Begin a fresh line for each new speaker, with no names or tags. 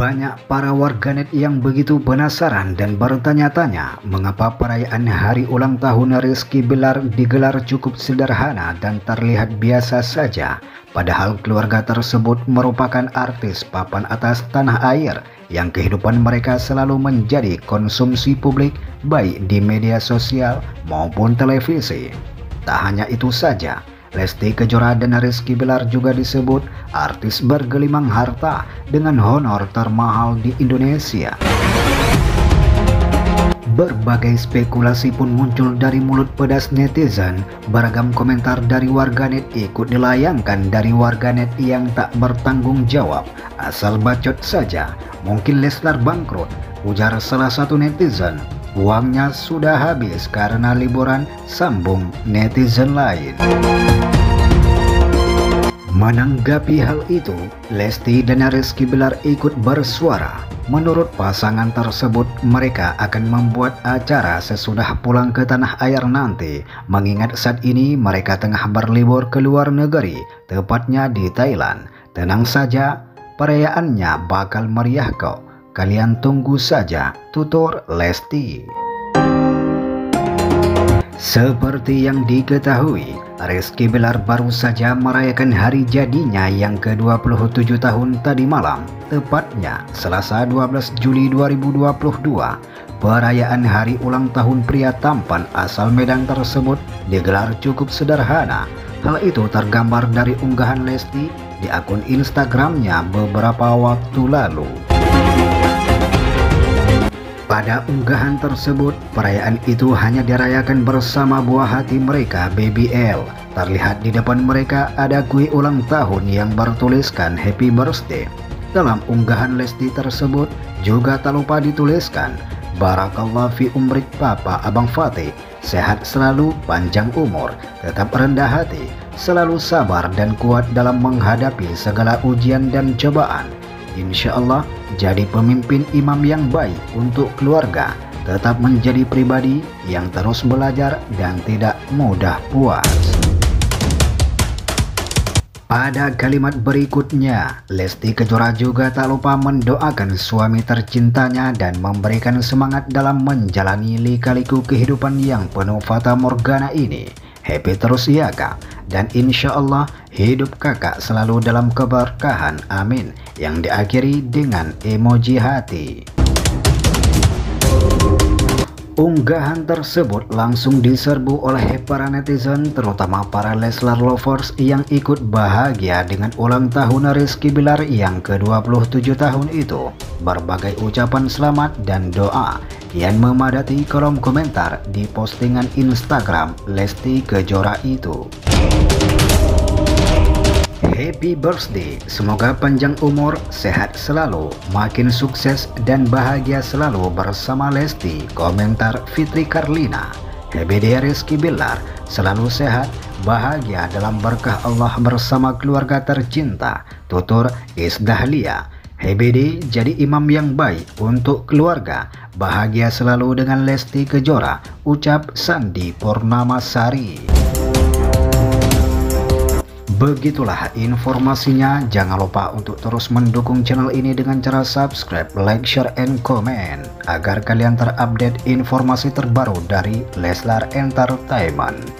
Banyak para warganet yang begitu penasaran dan bertanya-tanya mengapa perayaan hari ulang tahun Rizky Bilar digelar cukup sederhana dan terlihat biasa saja. Padahal keluarga tersebut merupakan artis papan atas tanah air yang kehidupan mereka selalu menjadi konsumsi publik baik di media sosial maupun televisi. Tak hanya itu saja, Lesti Kejora dan Rizky Bilar juga disebut artis bergelimang harta dengan honor termahal di Indonesia. Berbagai spekulasi pun muncul dari mulut pedas netizen. Beragam komentar dari warganet ikut dilayangkan dari warganet yang tak bertanggung jawab. Asal bacot saja, mungkin Leslar bangkrut, ujar salah satu netizen. Uangnya sudah habis karena liburan, sambung netizen lain. Menanggapi hal itu, Lesti dan Rizky Bilar ikut bersuara. Menurut pasangan tersebut, mereka akan membuat acara sesudah pulang ke tanah air nanti. Mengingat saat ini mereka tengah berlibur ke luar negeri, tepatnya di Thailand. Tenang saja, perayaannya bakal meriah kok. Kalian tunggu saja, tutur Lesti. Seperti yang diketahui, Rizky Bilar baru saja merayakan hari jadinya yang ke-27 tahun tadi malam, tepatnya Selasa 12 Juli 2022. Perayaan hari ulang tahun pria tampan asal Medan tersebut digelar cukup sederhana. Hal itu tergambar dari unggahan Lesti di akun Instagramnya beberapa waktu lalu. Pada unggahan tersebut, perayaan itu hanya dirayakan bersama buah hati mereka, Baby L. Terlihat di depan mereka ada kue ulang tahun yang bertuliskan Happy Birthday. Dalam unggahan Lesti tersebut juga tak lupa dituliskan, Barakallah fi umrik Papa Abang Fatih, sehat selalu, panjang umur, tetap rendah hati, selalu sabar dan kuat dalam menghadapi segala ujian dan cobaan insya Allah jadi pemimpin imam yang baik untuk keluarga, tetap menjadi pribadi yang terus belajar dan tidak mudah puas. Pada kalimat berikutnya, Lesti Kejora juga tak lupa mendoakan suami tercintanya dan memberikan semangat dalam menjalani lika-liku kehidupan yang penuh fata morgana ini. Happy terus ya kak, dan insya Allah hidup kakak selalu dalam keberkahan. Amin. Yang diakhiri dengan emoji hati Unggahan tersebut langsung diserbu oleh para netizen terutama para Leslar lovers yang ikut bahagia dengan ulang tahun Rizky Bilar yang ke-27 tahun itu. Berbagai ucapan selamat dan doa yang memadati kolom komentar di postingan Instagram Lesti Kejora itu. Happy birthday, semoga panjang umur, sehat selalu, makin sukses dan bahagia selalu bersama Lesti, komentar Fitri Karlina. HBD Rizky Bilar, selalu sehat, bahagia dalam berkah Allah bersama keluarga tercinta, tutur Isdahlia. HBD jadi imam yang baik untuk keluarga, bahagia selalu dengan Lesti Kejora, ucap Sandi Purnamasari. Begitulah informasinya, jangan lupa untuk terus mendukung channel ini dengan cara subscribe, like, share, and comment agar kalian terupdate informasi terbaru dari Leslar Entertainment.